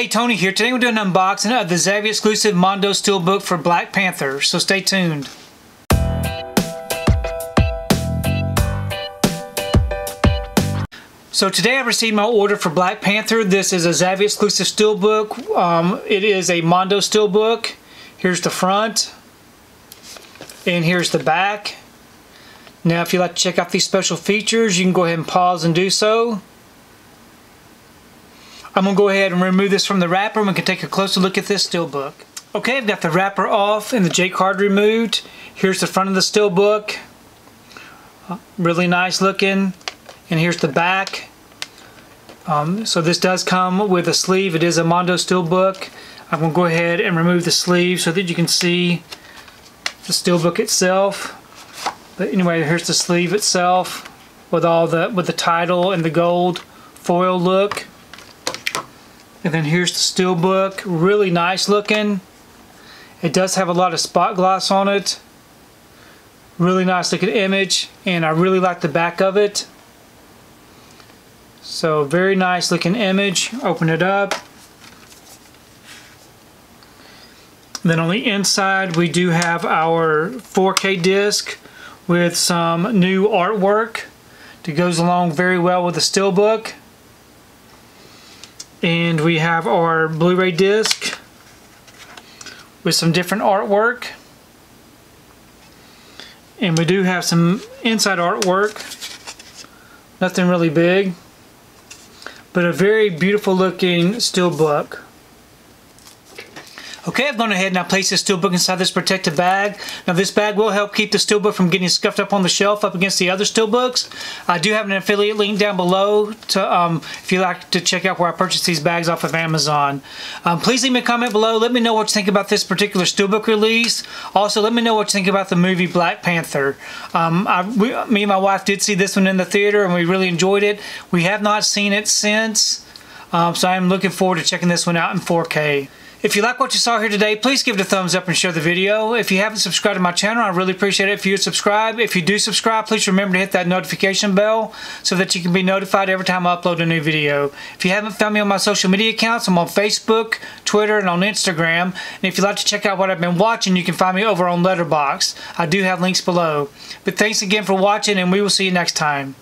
Hey, Tony here. Today we're doing an unboxing of the Zavvi exclusive Mondo Steelbook for Black Panther, so stay tuned. So today I received my order for Black Panther. This is a Zavvi exclusive steelbook. Um, it is a Mondo steelbook. Here's the front. And here's the back. Now if you'd like to check out these special features, you can go ahead and pause and do so. I'm going to go ahead and remove this from the wrapper and we can take a closer look at this steelbook. Okay, I've got the wrapper off and the J-card removed. Here's the front of the steelbook. Really nice looking. And here's the back. Um, so this does come with a sleeve. It is a Mondo steelbook. I'm going to go ahead and remove the sleeve so that you can see the steelbook itself. But anyway, here's the sleeve itself with all the with the title and the gold foil look. And then here's the steelbook, really nice looking. It does have a lot of spot gloss on it. Really nice looking image, and I really like the back of it. So very nice looking image. Open it up. Then on the inside we do have our 4K disc with some new artwork that goes along very well with the steelbook and we have our Blu-ray disc with some different artwork. And we do have some inside artwork. Nothing really big. But a very beautiful looking steelbook Okay, I've gone ahead and I placed this steelbook inside this protective bag. Now this bag will help keep the steelbook from getting scuffed up on the shelf up against the other steelbooks. I do have an affiliate link down below to um, if you like to check out where I purchased these bags off of Amazon. Um, please leave me a comment below. Let me know what you think about this particular steelbook release. Also, let me know what you think about the movie Black Panther. Um, I, we, me and my wife did see this one in the theater and we really enjoyed it. We have not seen it since, um, so I'm looking forward to checking this one out in 4K. If you like what you saw here today, please give it a thumbs up and share the video. If you haven't subscribed to my channel, I really appreciate it if you subscribe. If you do subscribe, please remember to hit that notification bell so that you can be notified every time I upload a new video. If you haven't found me on my social media accounts, I'm on Facebook, Twitter, and on Instagram. And if you'd like to check out what I've been watching, you can find me over on Letterboxd. I do have links below. But thanks again for watching, and we will see you next time.